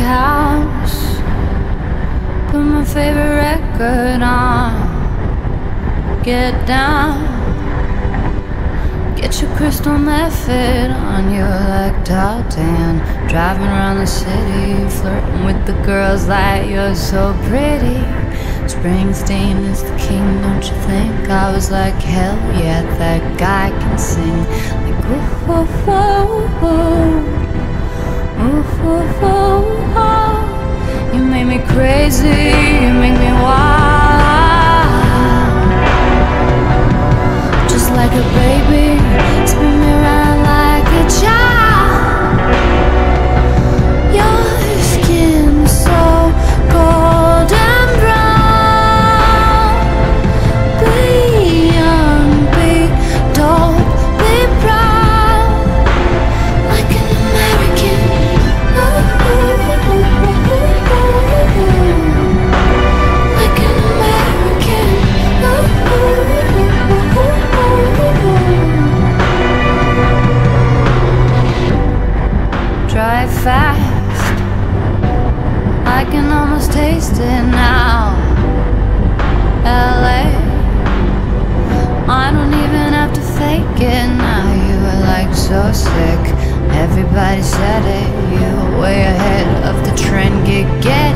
playhouse. Put my favorite record on. Get down. Get your crystal method on you like Tartan. Driving around the city, flirting with the girls like you're so pretty. Springsteen is the king, don't you think? I was like, hell yeah, that guy can sing. Like, whoa, whoa, whoa. Ooh, ooh, ooh, oh. You make me crazy, you wasted now. LA, I don't even have to fake it now. You were like so sick. Everybody said it. You were way ahead of the trend. Get, get.